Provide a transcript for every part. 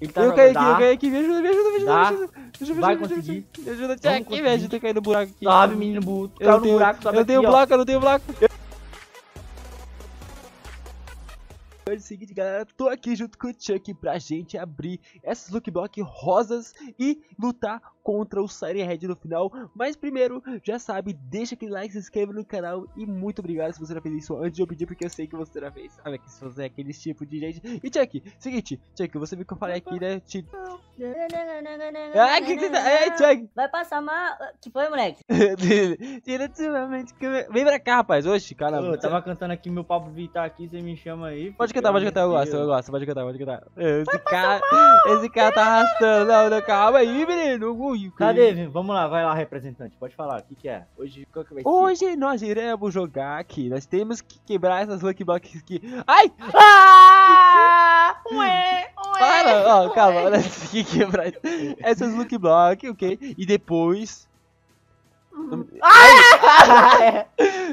Ele tá eu caí aqui, eu caí aqui, me ajuda, me ajuda, me ajuda, Dá. me ajuda. Me ajuda, Vai me ajuda, conseguir. Me ajuda, Jack, me ajuda cair no buraco aqui. Sobe, menino caiu não no tenho, buraco, eu tenho bloco, eu não tenho bloco. É o seguinte, galera, tô aqui junto com o Chuck pra gente abrir essas look block rosas e lutar contra o Siren Head no final. Mas primeiro, já sabe, deixa aquele like, se inscreve no canal e muito obrigado se você já fez isso antes de eu pedir, porque eu sei que você já fez. Sabe que se você é aquele tipo de gente. E Chuck, seguinte, Chuck, você viu que eu falei aqui, né? Te... Ah, que que tá... É, Chuck! Vai passar mal. Que foi, moleque? Diretamente. Vem pra cá, rapaz. Oxe, caramba. Ô, eu tava cantando aqui meu Pablo Vittar aqui, você me chama aí. Pode cantar, pode cantar, eu gosto, eu gosto, pode cantar, pode cantar. Esse cara, esse cara tá arrastando, não, não, calma aí, menino. Ui, Cadê? Vim? Vamos lá, vai lá, representante. Pode falar, o que, que é? Hoje, qual que vai ser? Hoje nós iremos jogar aqui, nós temos que quebrar essas Lucky Blocks aqui. Ai, Ah! Ué! para, ó, calma, nós temos que quebrar essas Lucky Blocks, ok? E depois...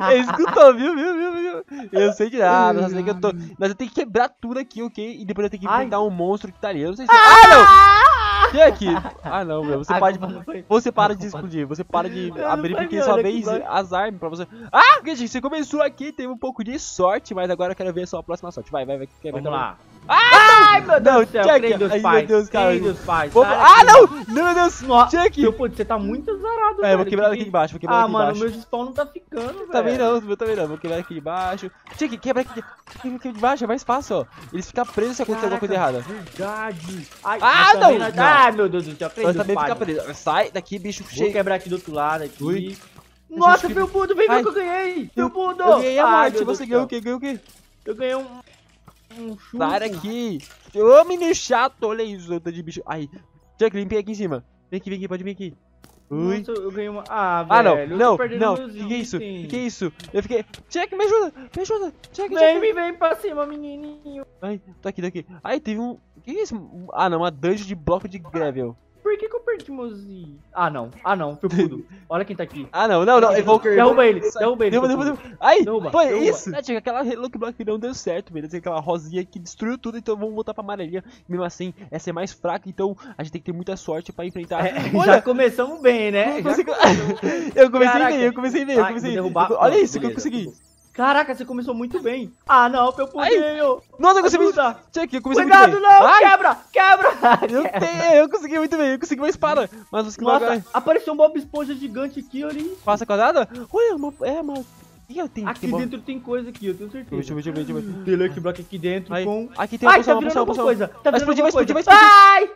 Ele escutou, viu, viu, viu, viu? Eu sei de nada, só sei que eu tô... Nós vamos ter que quebrar tudo aqui, ok? E depois eu tenho que enfrentar um monstro que tá ali, eu não sei se... Ah, não! Vem aqui. Ah, não, meu, você pode... Você para de explodir, você para de Eu abrir porque só vai- as armas pra você. Ah, gente, você começou aqui, teve um pouco de sorte, mas agora eu quero ver só a próxima sorte. Vai, vai, vai. vai Vamos vai, lá. Ai, meu Deus do céu, creio dos ai, pais. meu Deus, cara. dos pais. Sai Ah, não! Não, meu Deus! Nossa! Meu, pô, você tá muito azarado, É, velho. vou quebrar Que- aqui embaixo, vou quebrar Ah, aqui mano, embaixo. meu spawn não tá ficando, velho. Também não, eu também não, vou quebrar aqui embaixo. Jack, quebra aqui, quebra aqui embaixo, é mais fácil, ó. Eles ficam presos se acontecer alguma coisa errada. Verdade. Ai, Ah, também não, não. Ai, meu Deus do céu, creio dos também pais. fica preso. Sai daqui, bicho Vou cheio. quebrar aqui do outro lado aqui. Ui. Nossa, meu budo, vem ver o que eu ganhei. Meu budo. Eu ganhei a morte, meu você ganhou o quê? Ganhou o quê? Eu ganhei um... Um chute. Sai daqui! Ô menino chato, olha isso, tô de bicho. Ai, Jack, limpei aqui em cima. Vem aqui, vem aqui, pode vir aqui. Ui. Nossa, eu ganhei uma... Ah, Ah, não, velho. não, não. Que que é isso? Que que é isso? Eu fiquei. Jack, me ajuda! Me ajuda! Jack, Vem, Jack. vem, pra cima, menininho. Ai, tô aqui, tô aqui. Ai, teve um. Que que é isso? Ah, não, uma dungeon de bloco de gravel. Por que que eu perdi meus? Ah, não. Ah, não. Felpudo. Olha quem tá aqui. Ah, não, não, não. Evoker. Derruba ele, derruba ele. Derruba, Felpudo. derruba, derruba. Ai, Derruba, foi derruba. isso. Ah, Jack, aquela look block que não deu certo, beleza? Aquela rosinha que destruiu tudo, então vamos voltar pra amarelinha. Mesmo assim, essa é mais fraca, então a gente tem que ter muita sorte pra enfrentar. É, Olha, já começamos bem, né? Já Você- eu comecei Caraca. bem, eu comecei bem, eu Ai, comecei vou derrubar. eu- Olha isso que eu beleza. consegui. Caraca, você começou muito bem. Ah, não, Felpudinho. Nossa, eu consegui. Jack, eu comecei Cuidado, muito bem. não. Ai, Quebra, quebra. eu, tenho, eu consegui muito bem, eu consegui uma espada. Mas que Nossa, apareceu um Bob Esponja gigante aqui, olha isso. Passa quadrada? Uma, é uma. O que eu tenho Aqui Tem uma- dentro tem coisa aqui, eu tenho certeza. Deixa eu ver, deixa eu ver, deixa eu ver. Tem Lucky Block aqui dentro Aí, com... aqui tem uma poção, tá uma poção, uma poção. coisa. Tá Vai explodir, vai explodir, vai explodir. Ai!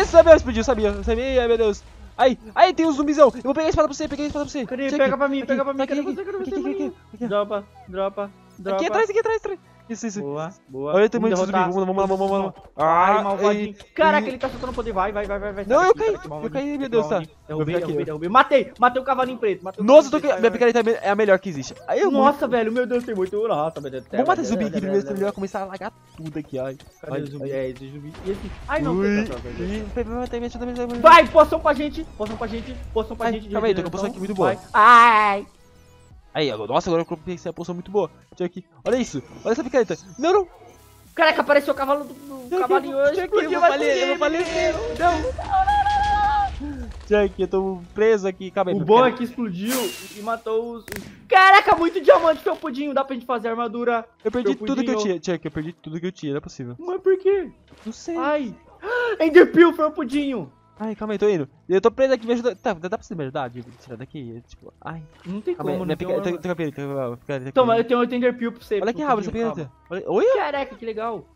Isso, sabia, explodiu, sabia, sabia, ai meu Deus. Aí, aí tem um zumbizão. Eu vou pegar a espada pra você, peguei a espada pra você. Cadê? Check. Pega pra mim, Aqui, pega pra mim. aqui, aqui, aqui, aqui, maninho? aqui. Dropa, dropa, dropa. Aqui atrás, aqui atrás, atrás. Isso, isso. Boa, boa. Olha o tamanho Vamos desse zumbi. Vamos lá, vamos lá, vamos lá. Ai, Ah, malvadinho. Caraca, ele tá soltando poder. Vai, vai, vai, vai. vai. Não, eu daqui, caí. Eu caí, meu Deus, tá. Derrubei, derrubei, derrubei. Matei, matei o cavalinho preto. Nossa, eu tô aqui. Minha picareta é a melhor que existe. Aí eu Nossa, velho, meu Deus, tem muito rato, meu Deus. Vamos matar zumbi aqui primeiro, senão ele vai começar a lagar tudo aqui, ó. Cadê o zumbi? Ai. É, esse zumbi. E esse... Ai, não, tá, tá, tá, tá. vai, poção pra gente, poção pra gente, poção pra gente. calma aí, tô com poção aqui muito boa. Ai! Aí, agora- nossa, agora eu coloquei essa poção muito boa. Deixa aqui. Olha isso. Olha essa picareta. Não, não. Caraca, apareceu o cavalo do, cavalinho hoje. Eu vou falecer, eu vou falecer. Não. Jack, eu tô preso aqui. Calma aí. O bom é que explodiu e matou os... Caraca, muito diamante, felpudinho. Dá pra gente fazer armadura. Eu perdi tudo que eu tinha. Jack, eu perdi tudo que eu tinha. Não é possível. Mas por quê? Não sei. Ai. Enderpeel, felpudinho. Ai, calma aí, tô indo. Eu tô preso aqui, me ajuda. Tá, dá pra você me ajudar? de Tirar daqui? Tipo, ai. Não tem Calma aí, como, minha não tem uma Tô. Toma, eu tenho 8 Enderpeel pra você. Olha que rápido essa. Olha- calma. Caraca, que legal.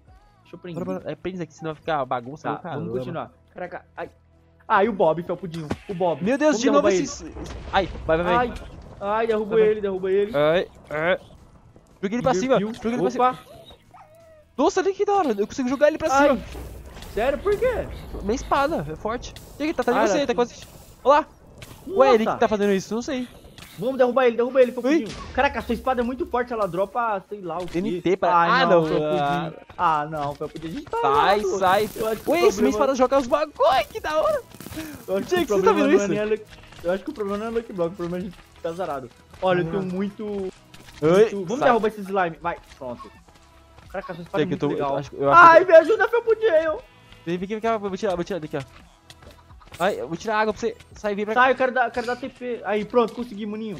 Deixa eu prender. Bora, bora. É, prende aqui, senão vai ficar bagunça. Tá, vamos continuar. Caraca, ai. Ah, e o Bob, felpudinho. O Bob. Meu Deus, de novo esses. Ai, vai, vai, vai. Ai, ai, derruba ele, derruba ele. Ai, ai. Joguei ele pra cima. Joguei ele pra cima. Nossa, olha que da hora. Eu consigo jogar ele pra Ai. cima. Sério, por quê? Minha espada, é forte. Ele tá atrás Ah, de você, tá quase. Olha lá. Ué, ele Nossa. que tá fazendo isso, não sei. Vamos derrubar ele, derruba ele, Felpudinho. Caraca, a sua espada é muito forte, ela dropa, sei lá o quê. NT pra- Ah, não, não, Felpudinho. Ah, não, Felpudinho. A gente tá Sai, errado. sai. Ué, esse minha problema- espada joga os bagulho, que da hora. eu acho que o você tá problema vendo é isso? Lucky- Eu acho que o problema não é Lucky Block, o problema é a gente tá zarado. Olha, eu tenho muito... Oi, muito- Vamos sai. derrubar esse slime, vai, pronto. Caraca, a sua espada é muito tô. legal. Eu acho, eu acho Ai, que... me ajuda, Felpudinho. Vem, vem aqui, vem cá, vou tirar, vou tirar daqui, ó. Ai, eu vou tirar água pra você. Sai, vem pra cá. Sai, eu quero dar, quero dar TP. Aí, pronto, consegui, maninho.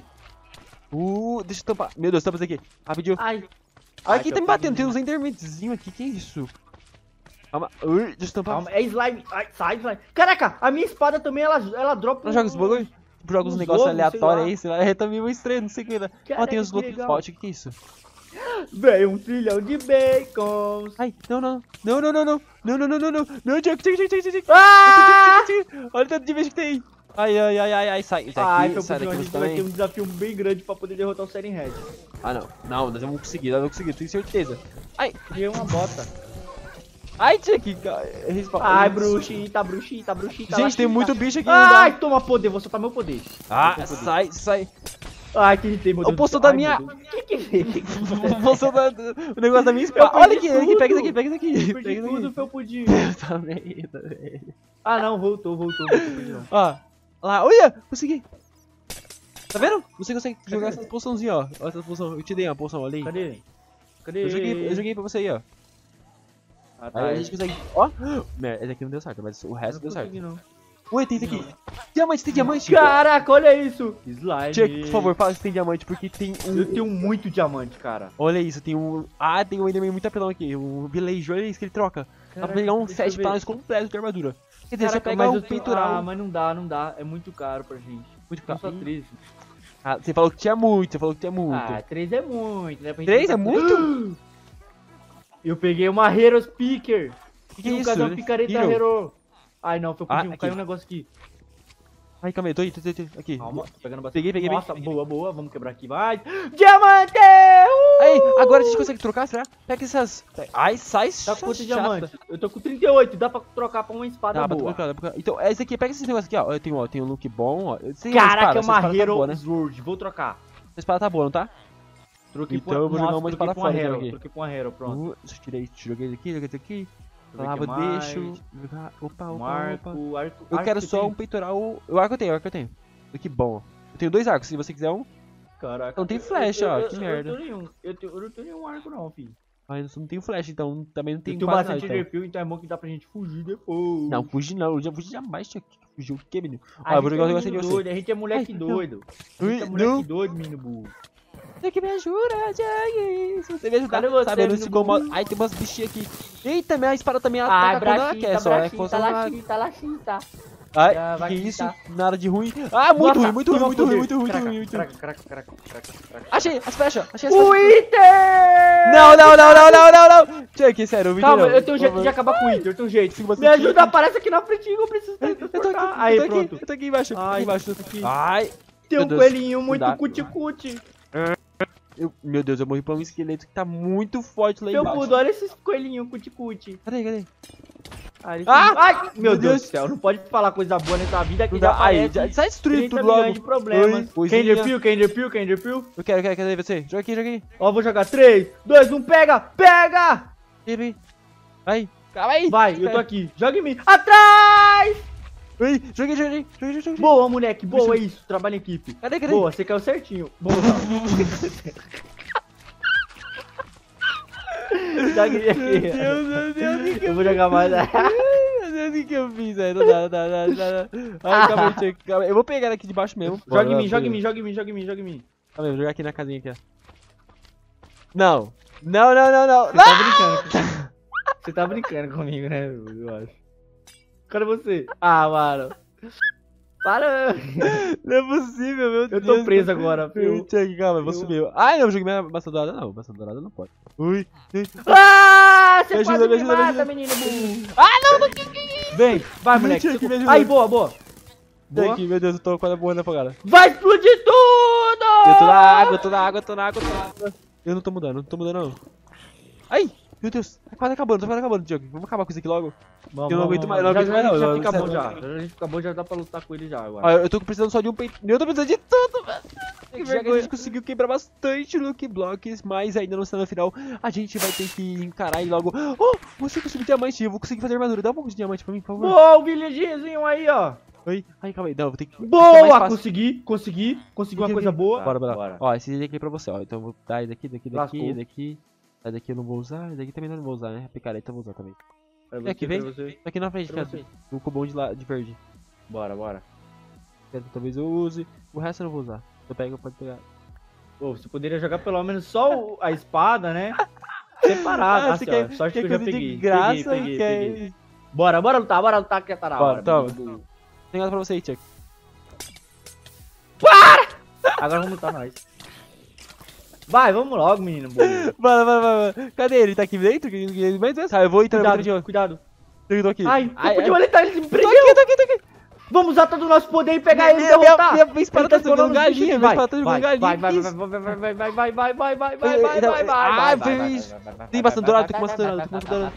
Uh, deixa eu tampar. Meu Deus, tampa isso aqui. Rapidinho. Ai. Ai, quem que tá me batendo? Tem uns endermanzinhos aqui, que é isso? Calma. Ui, deixa eu tampar. Calma, é slime. Ai, sai, slime. Caraca, a minha espada também, ela, ela dropa Não joga esse bagulho? Joga uns uns negócios aleatórios aí, sei lá. É também meio estranho, não sei o que era. Ó, tem uns legal. fortes, o que que é isso? Veio um trilhão de bacons. Ai, não, não. Não, não, não, não. Não, não, não, não, não. Não, Jack, Jack, Jack, Jack, Jack. Ah! Olha o tanto de bicho que tem. Ai, ai, ai, ai, ai, sai. Sai Ai, meu sai daqui gente você vai ter um desafio bem grande pra poder derrotar o Siren Red. Ah, não. Não, nós vamos conseguir, nós vamos conseguir, tenho certeza. Ai, Criei uma bota. ai, Jack. Ai, bruxita, bruxita, bruxita. Gente, tem muito bicho aqui, não. Ai, toma poder, vou soltar meu poder. Ah, sai, sai. Eu Deus. posso do céu. dar Ai, minha- veio? Vou soltar o negócio da minha espada. Eu Olha perdi aqui, aqui, pega isso aqui, pega isso aqui. Perdi Pega isso tudo, pudim. Eu também, eu também. Ah, não, voltou, voltou. Ó, lá, olha, consegui. Tá vendo? Você consegue jogar essas poçãozinhas, ó. Olha essas poções. Eu te dei uma poção, aí. Cadê? Cadê? Eu joguei, eu joguei pra você aí, ó. Ah, tá. Aí a gente consegue. Ó, merda, esse aqui não deu certo, mas o resto deu certo. não. Ué, tem isso aqui. Diamante, tem diamante. Caraca, olha isso. Slime. Chuck, por favor, fala se tem diamante, porque tem um. Eu tenho muito diamante, cara. Olha isso, tem um. Ah, tem um Enderman muito apelão aqui. Um Village, olha isso que ele troca. Dá pra pegar um set palas completo de armadura. Quer dizer, só Caraca, pegar mas um peitoral. Ah, mas não dá, não dá. É muito caro pra gente. Muito caro. só 13. Ah, você falou que tinha muito, você falou que tinha muito. Ah, 3 é muito, né? Pra gente Três não é muito? Eu peguei uma Heroes Picker. que, que é isso? caso é um picareta Hero? Hero. Ai, não, foi Ah, pudim, aqui. caiu um negócio aqui. Ai, calma aí, tô aí, tô, tô, tô, aqui. Calma, pegando bastante. Peguei, peguei, Nossa, peguei. boa, boa. Vamos quebrar aqui, vai. Diamante! Uh! Aí, agora a gente consegue trocar, será? Pega essas. Ai, sai, Tá com quantos chata. diamantes? Eu tô com 38, dá pra trocar pra uma espada Dá pra boa. trocar, dá pra trocar. Então, esse aqui, pega esse negócio aqui, ó. Eu tenho, ó, tem um look bom, ó. Tem Caraca, é uma espada tá Hero boa, né? Sword, vou trocar. Essa espada tá boa, não tá? Troquei Então eu vou jogar Nossa, uma troquei espada fora, troquei pra uma Hero, pronto. Uh, deixa eu tirar isso, joguei isso aqui, joguei isso aqui. Deixa eu ver Lava, o que mais. deixo. Opa, opa, arco, opa. arco, Eu arco quero que só tem? um peitoral. O arco eu tenho, o arco eu tenho. Que bom. Eu tenho dois arcos, se você quiser um. Caraca. Não tem flecha, eu- ó, eu- que eu- merda. Eu, não tenho nenhum, eu, tenho, eu não tenho nenhum arco não, filho. Ah, eu não tenho flash, então também não tenho quase bastante nada, então. Enderpeel, então é bom que dá pra gente fugir depois. Não, fugir não, eu já fugi jamais, tinha que fugir o que, menino? a Ó, eu vou gente jogar um negócio de menino você. doido, a gente é moleque Ai, não. doido. A gente é moleque não. doido, menino burro. Você que me ajuda. Se você me ajudar, você, sabe? Eu não se incomoda. Ai, tem umas bichinhas aqui. Eita, minha espada também ataca quando ela quer, só. É força laxita, laxita. Ai, Já que isso? Nada de ruim. Ah, muito ruim, muito ruim, muito ruim, muito ruim, muito ruim, craca, craca, craca, craca. Achei as flechas, achei as O flechas. Item! Não, não, não, não, não, não, não. Chuck, sério, o Calma, eu tenho um jeito de acabar com o Item, eu tenho um jeito. Me ajuda, aparece aqui na frente, eu preciso Eu tô aqui, transportar. eu Aí, pronto. eu tô aqui embaixo, Ai, aqui embaixo. aqui. Ai, Tem um coelhinho muito dá. Eu, meu Deus, eu morri pra um esqueleto que tá muito forte lá Meu embaixo. pudo, olha esses coelhinhos cuticute. Cadê, cadê? Ah, Ah! Ai, meu Meu Deus Deus. do céu, não pode falar coisa boa nessa vida que já. Aí, já, sai destruindo 30 tudo logo. de problemas. Oi, coisinha. Kenderpeel, Kenderpeel, Kenderpeel. Eu quero, quero, cadê você? Joga aqui, joga aqui. Ó, vou jogar 3, 2, 1, pega, pega! Vem, vem. Vai, calma aí. Vai, eu tô aqui, joga em mim. Atrás! Vai, joguei, joguei, joguei, joguei. Boa, moleque, boa, é isso, trabalho em equipe. Cadê, cadê? Boa, você caiu certinho. Boa, Joga aqui. Meu Deus, meu Deus, que Eu vou jogar mais. Meu Deus, o que eu fiz, velho? Não dá, não dá, não dá. Ai, calma aí, calma aí. Eu vou pegar ela aqui de baixo mesmo. Joga em mim, joga em mim, joga em mim, joga em mim, joga em mim. Calma aí, vou jogar aqui na casinha aqui, ó. Não. Não, não, não, não. Você tá brincando. Você tá brincando comigo, né, eu acho. Cadê você? Ah, mano. Para! Não é possível, meu Eu Deus. tô preso agora, filho. Calma, eu vou Eu- subir. Ai, não, eu joguei minha maçã dourada. Não, maçã dourada não pode. Ui. Ah! Você Me ajuda, me ajuda, me mata, ajuda. menino. Ah, não, não. Vem, vai, moleque. Que me. Aí, boa, boa. Boa. Chuck, meu Deus, eu tô quase morrendo afogada. Vai explodir tudo! Eu tô na água, eu tô na água, eu tô na água, eu tô na água. Eu não tô mudando, não tô mudando não. Ai, meu Deus, tá quase acabando, tá quase acabando, Chuck. Vamos acabar com isso aqui logo. Vamos, Eu não aguento mais, não aguento já, mais, já, não, Já sério. bom já. Já a gente fica bom, já dá pra lutar com ele já agora. Ó, eu tô precisando só de um peito. Eu tô precisando de tudo, velho. Que Já que a vergonha. gente conseguiu quebrar bastante Lucky Blocks, mas ainda não está no final. A gente vai ter que encarar e logo. Oh, você conseguiu diamante, eu vou conseguir fazer armadura. Dá um pouco de diamante pra mim, por favor. Boa, o aí, ó. Oi. Ai, calma aí. Não, vou ter que. Boa, consegui, consegui. Consegui uma coisa boa. Bora, bora. Bora. Ó, esse aqui é pra você, ó. Então eu vou dar esse daqui, daqui, daqui, daqui. Esse daqui eu não vou usar, daqui também não vou usar, né? Picareta eu vou usar também. Vem aqui, vem. você. Tô aqui na frente, cara. No cubão de, lá, de verde. Bora, bora. Talvez eu use. O resto eu não vou usar. Eu pego, pode pegar. Pô, você poderia jogar pelo menos só o- a espada, né? Separado. Ah, assim, ó. quer que eu já peguei. de graça peguei, peguei, quer... peguei. Bora, bora lutar, bora lutar que já tá na Bora, hora. toma. Tem nada pra você aí, Chuck. Agora vamos lutar nós. Vai, vamos logo, menino. Bora, bora, bora, bora. Cadê ele? Tá aqui dentro? Tá, eu vou entrar, eu vou Cuidado, entrar de cuidado. Eu tô aqui. Ai, ai, ai, ai. ele tá, ele me Tô prendeu. aqui, tô aqui, tô aqui. Vamos usar todo o nosso poder e pegar ele e derrotar. minha- minha espada tá jogando galinha, minha vai, espada tá jogando vai, galinha, Vai, vai, vai, vai, vai, vai, vai, vai, vai, vai, vai, vai, vai, vai, vai, Ah, vai, vai, vai, vai, vai, Tem vai, maçã vai, vai, tem maçã vai, tem maçã dourada.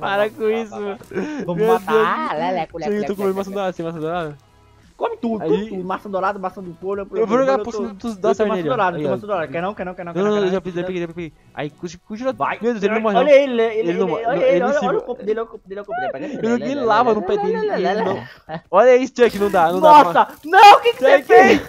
Para com isso, mano. Vamos matar. Leleco, Chega, eu tô comendo maçã dourada, tem maçã dourada? Come tudo, Aí- tudo. Maçã dourada, maçã do couro. Eu vou jogar por cima dos Eu da maçã dourada, eu ó. maçã dourada. Quer não, quer não, quer não, quer Não, não, não. já peguei, peguei, peguei. Aí, continua. Vai. Meu Deus, ele não morreu. Olha ele, ele, não ele, morre. olha ele, o corpo dele, olha o corpo dele, olha o corpo dele. Eu joguei lava no pé dele. Olha isso, Chuck, não dá, não dá. Nossa, não, o que, que você fez?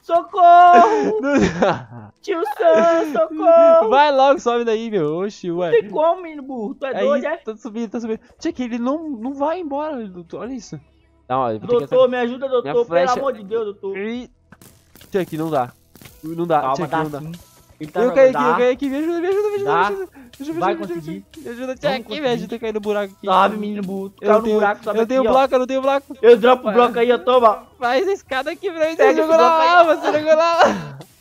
Socorro! Tio Sam, socorro! Vai logo, sobe daí, meu. Oxi, ué. Não tem como, menino burro. Tu é Aí, doido, é? tá subindo, tá subindo. Chuck, ele não, não vai embora. Olha isso. Não, eu Doutor, me ajuda, doutor. Minha Pelo flecha- amor de Deus, doutor. Ih, Chuck, não dá. Não dá, Calma, dá não dá. sim. Tá Eu caí aqui, eu caí aqui, me ajuda, me ajuda, me ajuda, Dá. me ajuda. Me ajuda, Vai me ajuda, conseguir. Me ajuda, Vamos Chuck, me ajuda a cair no buraco aqui. Sobe, menino burro. Eu no tenho, buraco, sobe eu tenho aqui, ó. bloco, eu não tenho bloco. Eu dropo o bloco aí, ó, toma. Faz a escada aqui pra mim. Você jogou na lava, você jogou na lava.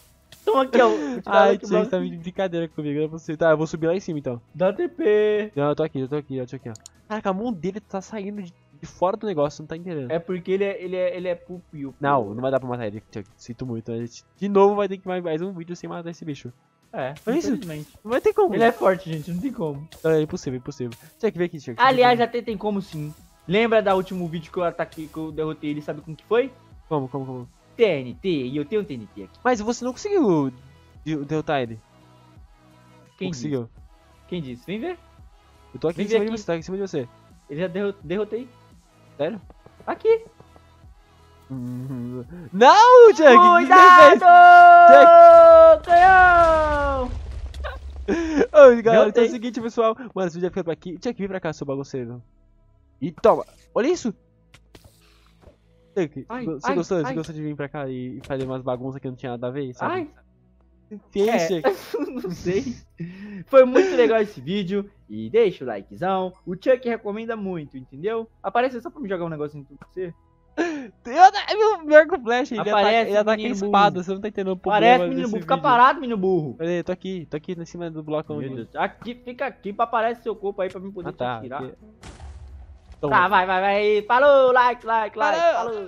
Toma aqui, ó. Ai, Chuck, bloco tá aqui. de brincadeira comigo, não é possível. Tá, eu vou subir lá em cima então. Dá TP. Não, eu tô aqui, eu tô aqui, eu tô aqui, ó. Caraca, a mão dele tá saindo de, de fora do negócio, não tá entendendo. É porque ele é, ele é, ele é pupil. Não, não vai dar pra matar ele, Chuck. Sinto muito. A gente, de novo vai ter que mais, mais um vídeo sem matar esse bicho. É, Olha isso. Não vai ter como. Ele é forte, gente, não tem como. É impossível, impossível. Chuck, vem aqui, Chuck. Aliás, até tem como sim. Lembra da último vídeo que eu ataquei, que eu derrotei ele, sabe com que foi? Como, como, como? TNT, e eu tenho um TNT aqui. Mas você não conseguiu de- derrotar ele. Quem não conseguiu. Quem disse? Vem ver. Eu tô aqui Vem em cima ver de aqui. você, tô aqui em cima de você. Ele já derro- derrotei. Sério? Aqui. Não, você fez? Cuidado! Canhão! Ô, galera, então é o seguinte, pessoal. Mano, esse vídeo vai ficar por aqui. Chuck, vem pra cá, seu bagunceiro. E toma! Olha isso! Chuck, Ai, você ai, gostou? Você ai. gostou de vir pra cá e e fazer umas bagunças que não tinha nada a ver, sabe? Ai, Que É. não sei. Foi muito legal esse vídeo. E deixa o likezão. O Chuck recomenda muito, entendeu? Aparece só pra me jogar um negocinho pra você. Eu, meu, meu arco flash, ele ataca, Aparece, ele ataca a menino espada, você não tá entendendo o problema Parece, menino burro. Fica vídeo. parado, menino burro. Olha aí, tô aqui, tô aqui em cima do bloco Meu onde... Deus. Aqui, fica aqui pra aparecer seu corpo aí pra mim poder Ah, tá. te tirar. Tá, vai, vai, vai. Falou, like, like, like. Falou. Falou.